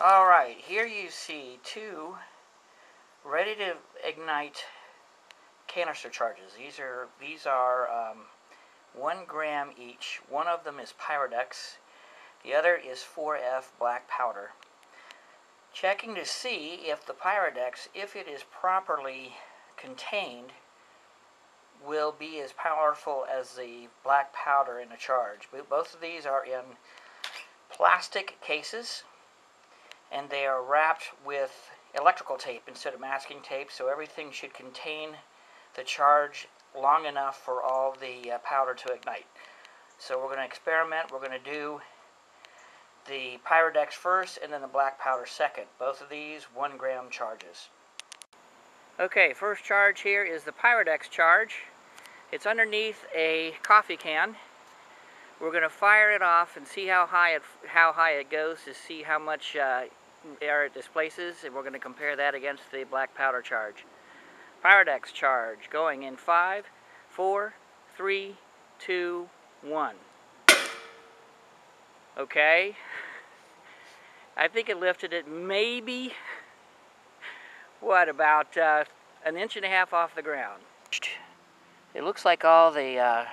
Alright, here you see two ready to ignite canister charges. These are these are um, one gram each. One of them is Pyrodex. The other is 4F black powder. Checking to see if the Pyrodex, if it is properly contained, will be as powerful as the black powder in a charge. Both of these are in plastic cases and they are wrapped with electrical tape instead of masking tape so everything should contain the charge long enough for all the uh, powder to ignite. So we're going to experiment. We're going to do the Pyrodex first and then the black powder second. Both of these one gram charges. Okay, first charge here is the Pyrodex charge. It's underneath a coffee can. We're going to fire it off and see how high it how high it goes to see how much uh, air it displaces, and we're going to compare that against the black powder charge. Pyrodex charge going in five, four, three, two, one. Okay. I think it lifted it maybe, what, about uh, an inch and a half off the ground. It looks like all the, uh,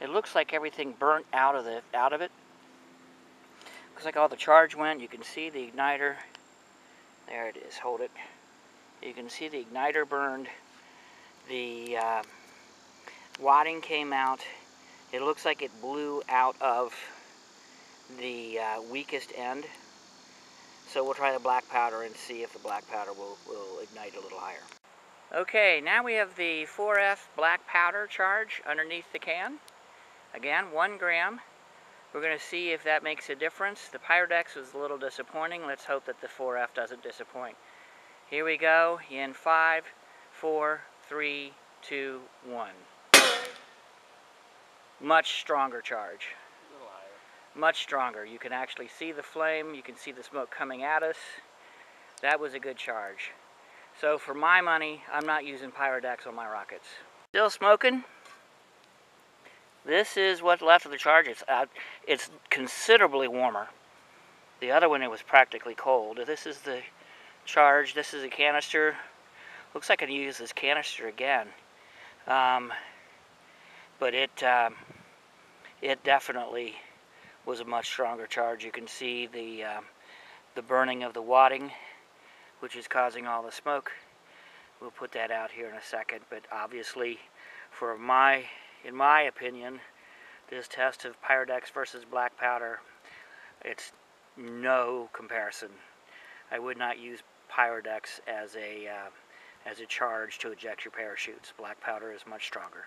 it looks like everything burnt out of the out of it. Looks like all the charge went. You can see the igniter. There it is. Hold it. You can see the igniter burned. The uh, wadding came out. It looks like it blew out of the uh, weakest end. So we'll try the black powder and see if the black powder will, will ignite a little higher. Okay, now we have the 4F black powder charge underneath the can. Again, one gram. We're going to see if that makes a difference. The Pyrodex was a little disappointing. Let's hope that the 4F doesn't disappoint. Here we go in five, four, three, two, one. Much stronger charge. Much stronger. You can actually see the flame. You can see the smoke coming at us. That was a good charge. So for my money, I'm not using Pyrodex on my rockets. Still smoking. This is what's left of the charge. It's, uh, it's considerably warmer. The other one, it was practically cold. This is the charge. This is a canister. Looks like I can use this canister again. Um, but it, um, it definitely was a much stronger charge. You can see the, um, the burning of the wadding, which is causing all the smoke. We'll put that out here in a second, but obviously for my in my opinion, this test of Pyrodex versus black powder, it's no comparison. I would not use Pyrodex as a uh, as a charge to eject your parachutes. Black powder is much stronger.